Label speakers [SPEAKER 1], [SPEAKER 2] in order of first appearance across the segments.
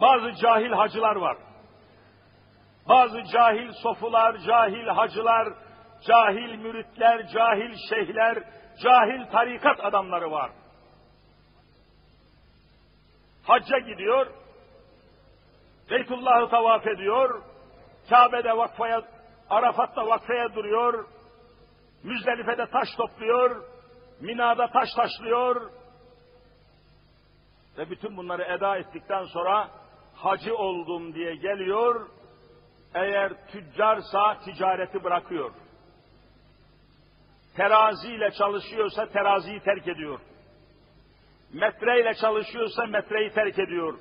[SPEAKER 1] Bazı cahil hacılar var. Bazı cahil sofular, cahil hacılar, cahil müritler, cahil şeyhler, cahil tarikat adamları var. Hacca gidiyor, Beytullah'ı tavaf ediyor, Kabe'de vakfaya, Arafat'ta vakfaya duruyor, Müzdelife'de taş topluyor, Mina'da taş taşlıyor ve bütün bunları eda ettikten sonra hacı oldum diye geliyor, eğer tüccarsa ticareti bırakıyor. Teraziyle çalışıyorsa teraziyi terk ediyor. Metreyle çalışıyorsa metreyi terk ediyor.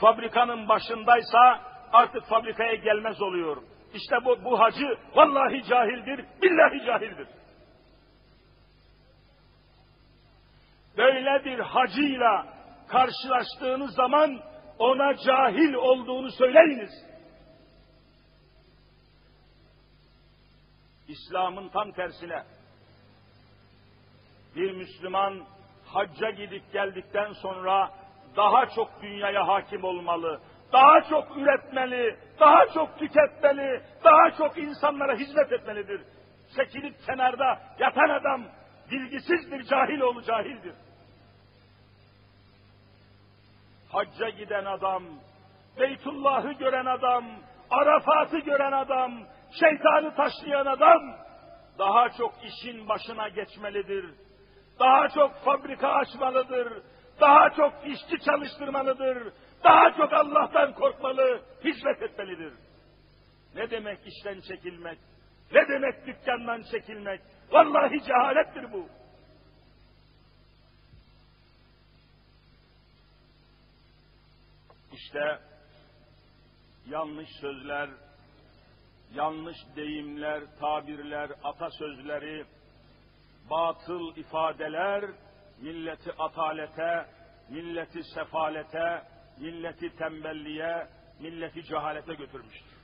[SPEAKER 1] Fabrikanın başındaysa artık fabrikaya gelmez oluyor. İşte bu, bu hacı vallahi cahildir, billahi cahildir. Böyle bir hacıyla karşılaştığınız zaman ona cahil olduğunu söyleyiniz. İslam'ın tam tersine bir Müslüman hacca gidip geldikten sonra daha çok dünyaya hakim olmalı, daha çok üretmeli, daha çok tüketmeli, daha çok insanlara hizmet etmelidir. Çekilip kenarda yatan adam bilgisizdir, cahil oğlu cahildir. Hacca giden adam, Beytullah'ı gören adam, Arafat'ı gören adam, şeytanı taşlayan adam daha çok işin başına geçmelidir. Daha çok fabrika açmalıdır. Daha çok işçi çalıştırmalıdır. Daha çok Allah'tan korkmalı, hizmet etmelidir. Ne demek işten çekilmek? Ne demek dükkandan çekilmek? Vallahi cehalettir bu. İşte yanlış sözler, yanlış deyimler, tabirler, atasözleri, batıl ifadeler milleti atalete, milleti sefalete, milleti tembelliğe, milleti cehalete götürmüştür.